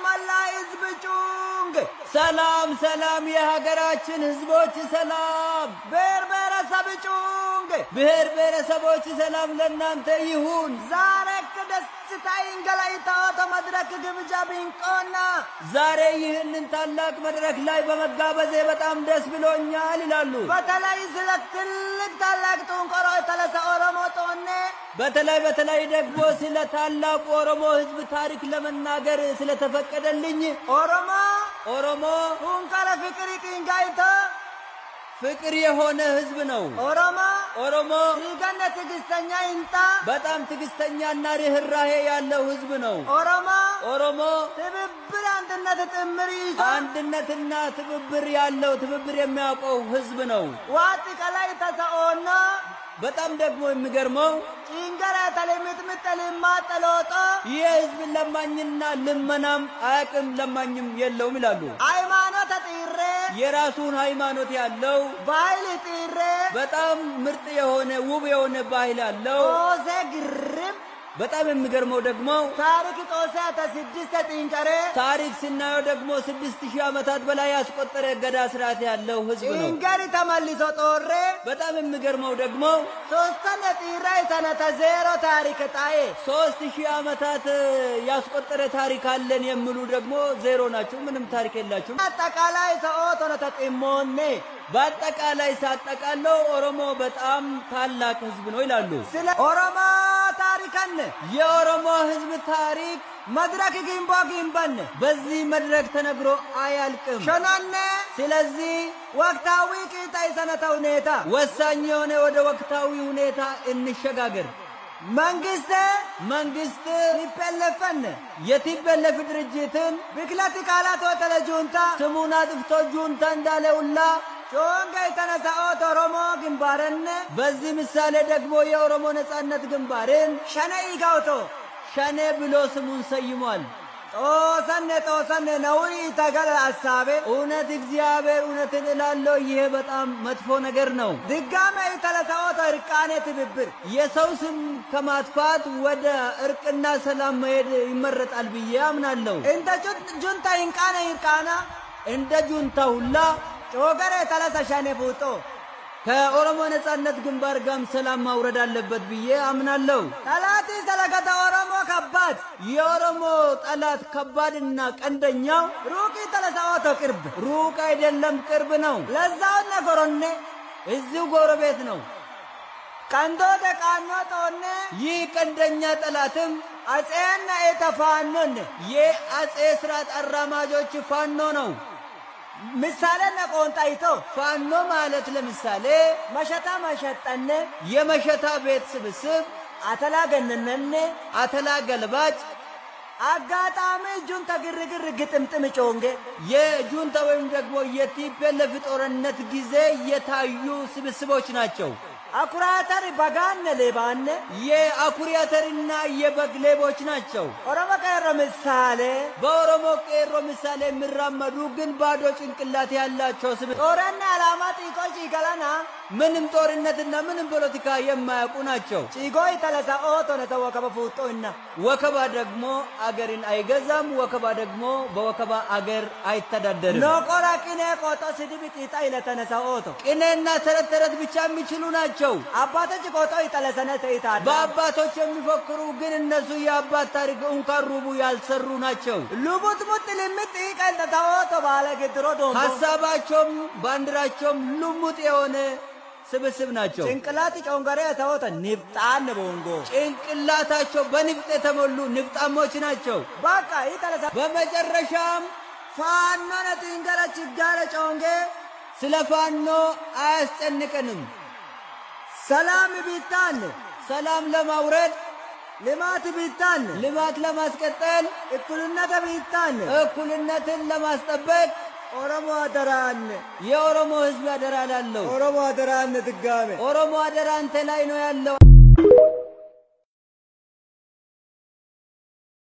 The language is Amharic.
የመላ ህዝብ ጩንግ ሰላም ሰላም፣ የሀገራችን ህዝቦች ሰላም፣ ብሔር ብሔረሰብ ጩንግ ብሔር ብሔረሰቦች ሰላም ለእናንተ ይሁን። ዛሬ ደስታ ይንገላይታወተ መድረክ ግብዣ ቢንቆና ዛሬ ይህንን ታላቅ መድረክ ላይ በመጋበዜ በጣም ደስ ብሎኛል ይላሉ። በተለይ ስለ ትልቅ ታላቅ ጡንቆሮ የተለሰ ኦሮሞ ጦኔ በተለይ በተለይ ደግሞ ስለ ታላቁ ኦሮሞ ህዝብ ታሪክ ለመናገር ስለተፈቀደልኝ ኦሮሞ ኦሮሞ ጡንቀረ ፍቅሪ ጢንጋይቶ ፍቅር የሆነ ህዝብ ነው። ኦሮሞ ኦሮሞ ሲገነ ትዕግስተኛ ይንጣ በጣም ትዕግስተኛና ርኅራሄ ያለው ህዝብ ነው። ኦሮሞ ኦሮሞ ትብብር አንድነት ጥምር ይዞ አንድነትና ትብብር ያለው ትብብር የሚያውቀው ህዝብ ነው። ዋጥ ቀላይ ተሰኦኖ በጣም ደግሞ የሚገርመው ጭንገረ ተለሚጥምጥ ልማ ጠሎጦ ይህ ህዝብ ለማኝና ልመናም አያቅም ለማኝም የለውም ይላሉ። ሃይማኖተ ጢሬ የራሱን ሃይማኖት ያለው ባህል ጢሬ በጣም ምርጥ የሆነ ውብ የሆነ ባህል ያለው ጦሴ ግርም በጣም የሚገርመው ደግሞ ታሪክ ጦሴ አተ ስድስተ ጢንጨሬ ታሪክ ስናየው ደግሞ ስድስት ሺህ ዓመታት በላይ ያስቆጠረ ገዳ ስርዓት ያለው ህዝብ ነው። ጭንገሪ ተመልሶ ጦሬ በጣም የሚገርመው ደግሞ ሶስተነ ጢራ ይተነተ ዜሮ ታሪክ ጣዬ ሶስት ሺህ ዓመታት ያስቆጠረ ታሪክ አለን የሚሉ ደግሞ ዜሮ ናቸው። ምንም ታሪክ የላቸውም። አጠቃላይ ሰኦቶነ ተጢሞኔ በአጠቃላይ ሳጠቃለው ኦሮሞ በጣም ታላቅ ህዝብ ነው ይላሉ። ስለ ኦሮሞ ታሪከን የኦሮሞ ህዝብ ታሪክ መድረክ ግንቦ ግንበን በዚህ መድረክ ተነግሮ አያልቅም። ሸኖኔ ስለዚህ ወቅታዊ ቂጣ የሰነተ ሁኔታ ወሳኝ የሆነ ወደ ወቅታዊ ሁኔታ እንሸጋገር። መንግስት መንግስት ይፈለፈን የቲበለፍ ድርጅትን ብክለት ቃላት ወተለ ጁንታ ስሙን አጥፍቶ ጁንታ እንዳለ ሁላ ጮንገ የተነሳ ኦት ኦሮሞ ግንባረን በዚህ ምሳሌ ደግሞ የኦሮሞ ነጻነት ግንባርን ሸነ ኢጋውቶ ሸኔ ብሎ ስሙን ሰይሟል። ጦሰነ ጦሰነ ነውሪ ተገለ አሳቤ እውነት እግዚአብሔር እውነትን እላለሁ፣ ይሄ በጣም መጥፎ ነገር ነው። ድጋሜ የተለሳ ኦቶ እርቃኔ ትብብር የሰው ስም ከማጥፋት ወደ እርቅና ሰላም መሄድ ይመረጣል ብዬ አምናለሁ። እንተ ጁንታ ይንቃነ ይርቃና እንደ ጁንታ ሁላ ጮገረ የተለሰ ሸኔ ፉጦ ከኦሮሞ ነጻነት ግንባር ጋርም ሰላም ማውረድ አለበት ብዬ አምናለሁ። ጠላቲ ሰለገተ ኦሮሞ ከባድ የኦሮሞ ጠላት ከባድና ቀንደኛው ሩቅ የተለሳ ኦቶ ቅርብ ሩቅ አይደለም፣ ቅርብ ነው። ለዛውነ ጎሮኔ እዚሁ ጎረቤት ነው። ቀንዶ ደቃኖ ጦኔ ይህ ቀንደኛ ጠላትም አጼነ ኤተፋኖን የአጼ ስርዓት አራማጆች ፋኖ ነው። ምሳሌ ነቆንጣይቶ ፋኖ ማለት ለምሳሌ መሸታ መሸጠነ የመሸታ ቤት ስብስብ፣ አተላ ገነነነ አተላ ገልባጭ፣ አጋጣሚ ጁንተ ግርግር ግጥምጥም ጮንጌ የጁንታ ወይም ደግሞ የቲፒኤልኤፍ ጦርነት ጊዜ የታዩ ስብስቦች ናቸው። አኩራተር በጋነ ሌባነ የአኩሪ አተርና የበግ ሌቦች ናቸው። ኦሮሞ ቀሮ ምሳሌ በኦሮሞ ቄሮ ምሳሌ የሚራመዱ ግን ባዶ ጭንቅላት ያላቸው ስብ ጦረና ዓላማ ጢቆ ጪገለና ምንም ጦርነትና ምንም ፖለቲካ የማያውቁ ናቸው። ጪጎ ይተለሳ ኦቶ ነተወከበ ፉጦ እና ወከባ ደግሞ አገርን አይገዛም። ወከባ ደግሞ በወከባ አገር አይተዳደርም። ኖቆራ ቂኔ ቆጦ ስድብ ቂጣ ይለተነሳ ኦቶ ቅኔና ተረት ተረት ብቻ የሚችሉ ናቸው። አባቶች ቆጦ ይተለሰነ ተይታል በአባቶች የሚፎክሩ ግን እነሱ የአባት ታሪክ እንኳን ሩቡ ያልሰሩ ናቸው። ሉቡት ሙጥ ልምጥ ይቀልጠታ ኦቶ ባለ ግድሮ ዶምቦ ሀሳባቸውም ባንዲራቸውም ልሙጥ የሆነ ስብስብ ናቸው። ጭንቅላት ጮንገሬ ተወተ ንፍጣን ቦንጎ ጭንቅላታቸው በንፍጥ የተሞሉ ንፍጣሞች ናቸው። በቃ ይተለሳ በመጨረሻም ፋኖ ነጢንገረ ችጋረ ጮንጌ ስለ ፋኖ አያስጨንቀንም። ሰላም ቢታን ሰላም ለማውረድ ልማት ቢታን ልማት ለማስቀጠል እኩልነት ቢታን እኩልነትን ለማስጠበቅ ኦሮሞ አደራን የኦሮሞ ሕዝብ አደራ ላለው ኦሮሞ አደራን ድጋሜ። ኦሮሞ አደራ አንተ ላይ ነው ያለው።